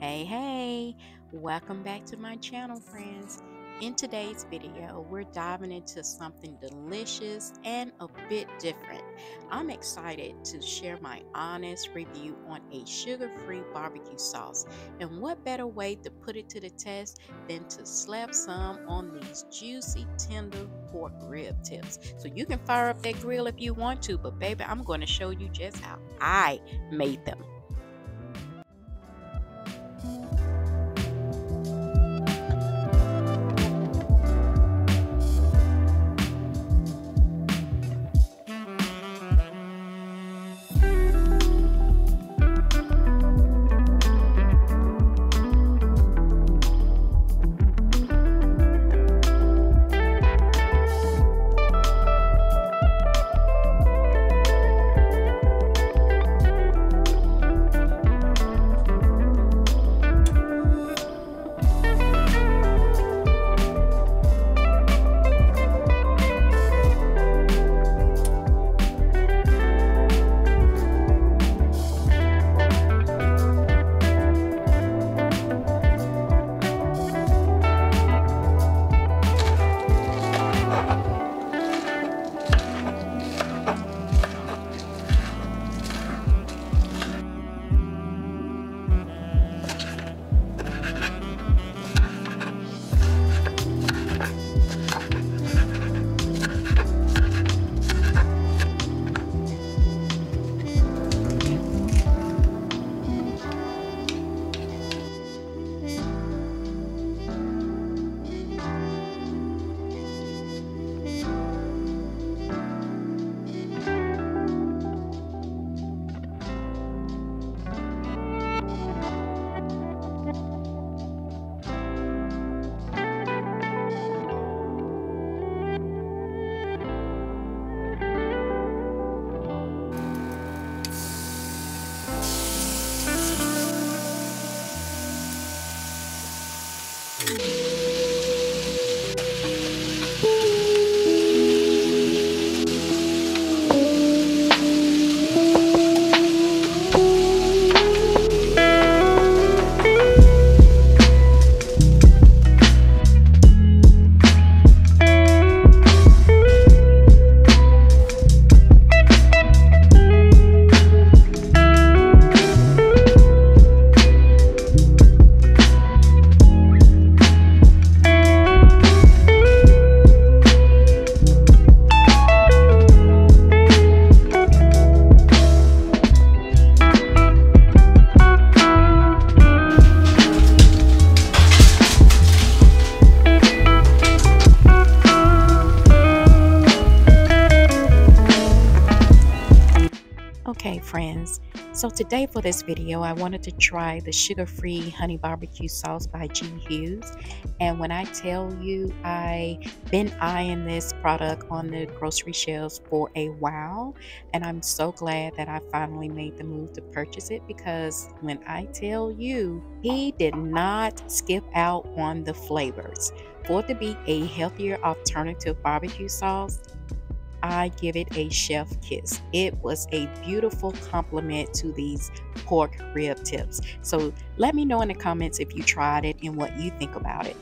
Hey, hey, welcome back to my channel, friends. In today's video, we're diving into something delicious and a bit different. I'm excited to share my honest review on a sugar-free barbecue sauce. And what better way to put it to the test than to slap some on these juicy, tender pork rib tips. So you can fire up that grill if you want to, but baby, I'm going to show you just how I made them. Okay, friends, so today for this video, I wanted to try the sugar-free honey barbecue sauce by G Hughes. And when I tell you I've been eyeing this product on the grocery shelves for a while, and I'm so glad that I finally made the move to purchase it because when I tell you, he did not skip out on the flavors. For it to be a healthier alternative barbecue sauce, I give it a chef kiss. It was a beautiful compliment to these pork rib tips. So let me know in the comments if you tried it and what you think about it.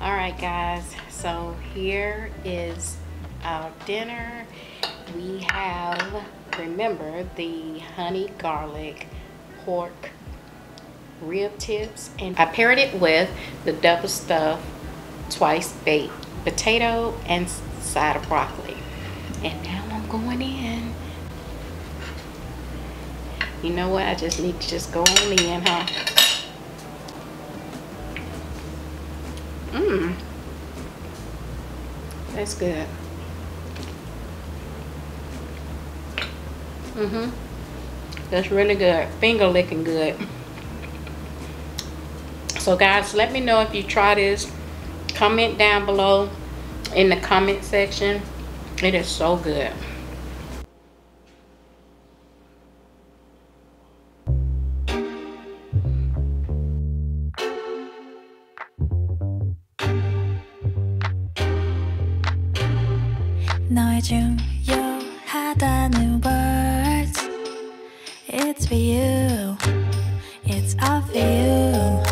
All right, guys. So here is our dinner. We have, remember, the honey garlic pork rib tips. And I paired it with the double stuffed twice baked potato and side of broccoli. And now I'm going in. You know what? I just need to just go on in, huh? Mmm. That's good. Mm-hmm. That's really good. Finger licking good. So guys, let me know if you try this. Comment down below in the comment section. It is so good. 너의 중요하다는 words It's for you It's all for you